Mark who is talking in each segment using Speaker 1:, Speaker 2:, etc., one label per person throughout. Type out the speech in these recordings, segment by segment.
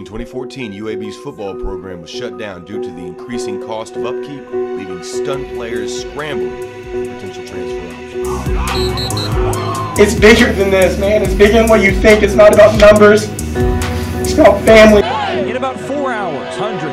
Speaker 1: In 2014, UAB's football program was shut down due to the increasing cost of upkeep, leaving stunned players scrambling for potential transfer options.
Speaker 2: It's bigger than this, man. It's bigger than what you think. It's not about numbers. It's about family.
Speaker 3: In about four hours, hundreds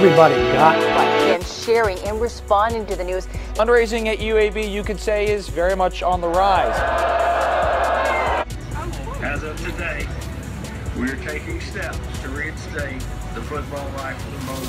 Speaker 2: Everybody got
Speaker 4: and sharing and responding to the news.
Speaker 3: Fundraising at UAB, you could say, is very much on the rise.
Speaker 5: As of today, we are taking steps to reinstate the football rifle and bowling program.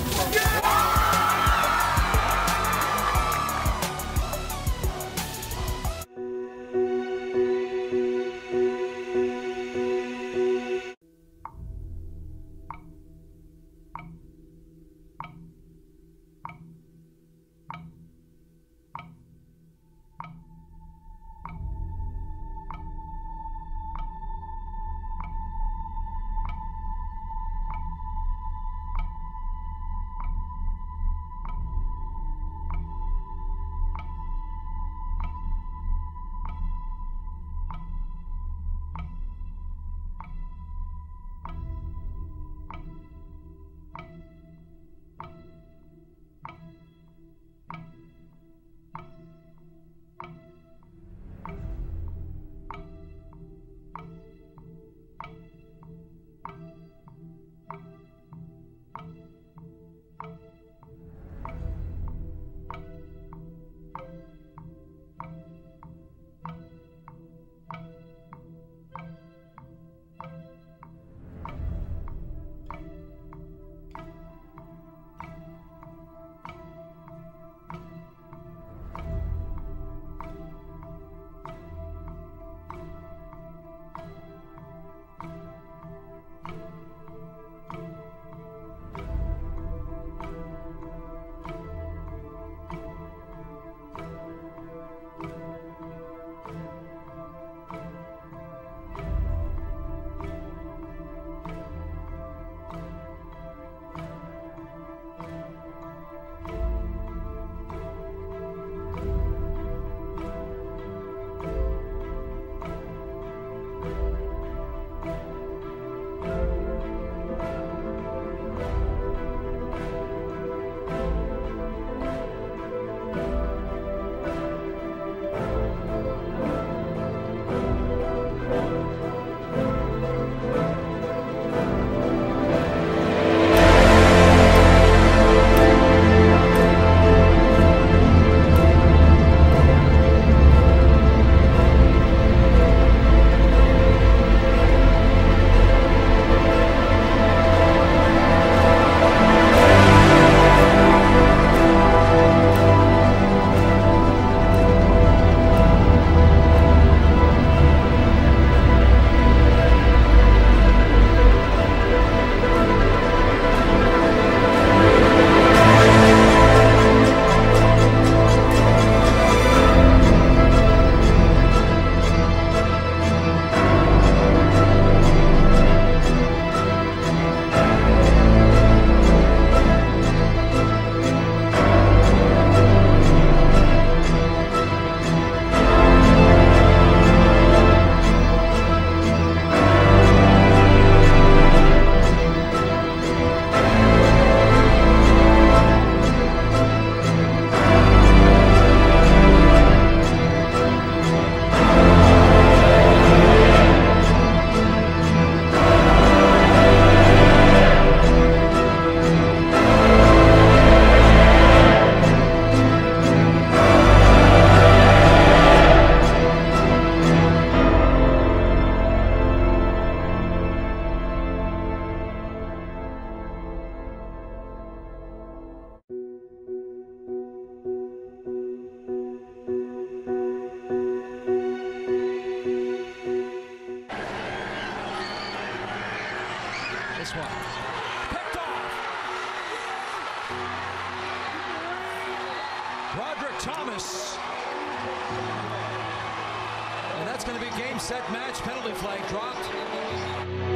Speaker 3: This one. Picked off. Roderick Thomas. And that's going to be game, set, match. Penalty flag dropped.